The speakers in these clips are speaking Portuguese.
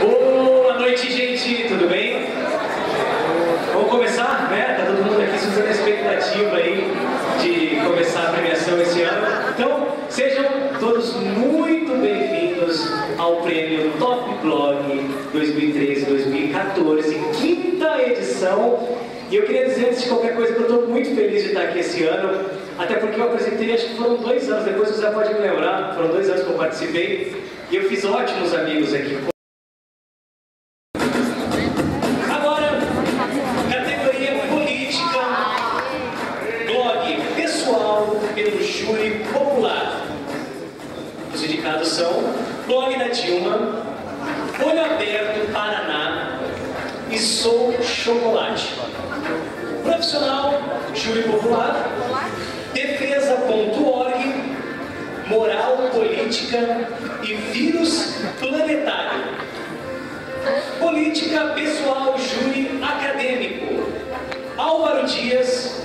Boa noite, gente, tudo bem? Vamos começar, né? Tá todo mundo aqui usando a expectativa aí de começar a premiação esse ano. Então, sejam todos muito bem-vindos ao prêmio Top Blog 2013-2014, quinta edição. E eu queria dizer antes de qualquer coisa que eu estou muito feliz de estar aqui esse ano, até porque eu apresentei, acho que foram dois anos, depois você pode me lembrar, foram dois anos que eu participei, e eu fiz ótimos amigos aqui. Agora, categoria política, blog pessoal pelo júri popular. Os indicados são Blog da Dilma, Olho Aberto Paraná e Sou Chocolate. Profissional, júri popular, moral política e vírus planetário. Política pessoal, júri acadêmico. Álvaro Dias,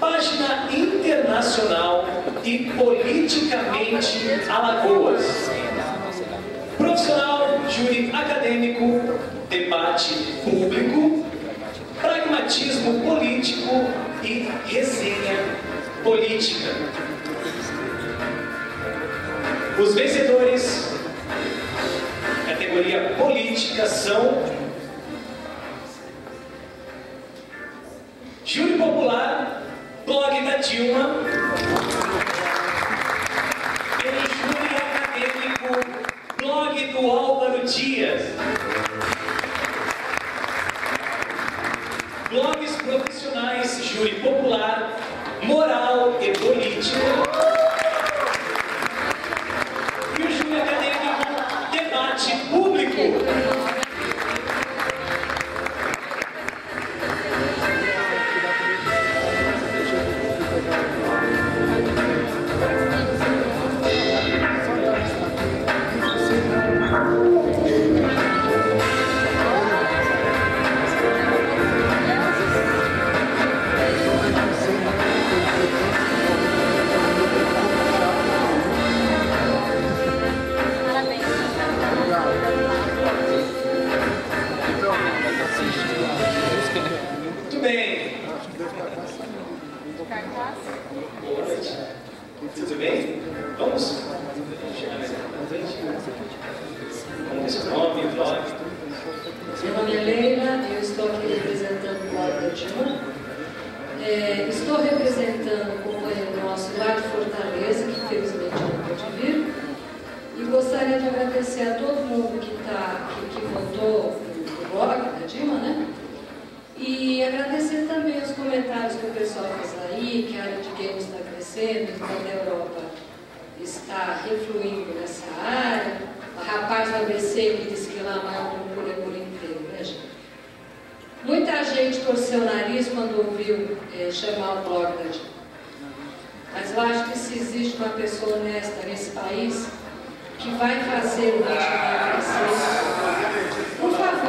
página internacional e politicamente Alagoas. Profissional, júri acadêmico, debate público, pragmatismo político e resenha política. Os vencedores, categoria política, são Júri Popular, blog da Dilma, Acadêmico, blog do Álvaro Dias. Blogs profissionais, júri popular, moral e política. E o júri acadêmico, debate público. Vamos ver seu nome, blog. Meu nome é Leila, eu estou aqui representando o blog da Dilma. É, estou representando o companheiro nosso lá de Fortaleza, que infelizmente não pôde vir. E gostaria de agradecer a todo mundo que, tá, que, que votou no blog da Dilma, né? E agradecer também os comentários que o pessoal faz aí, que a área de games está crescendo, toda a Europa está refluindo nessa área. O rapaz do ABC que disse que lá a maior procura é por emprego, né, gente? Muita gente torceu o nariz quando ouviu eh, chamar o blog da Dilma. Mas eu acho que se existe uma pessoa honesta nesse país que vai fazer o ritmo crescer, por favor,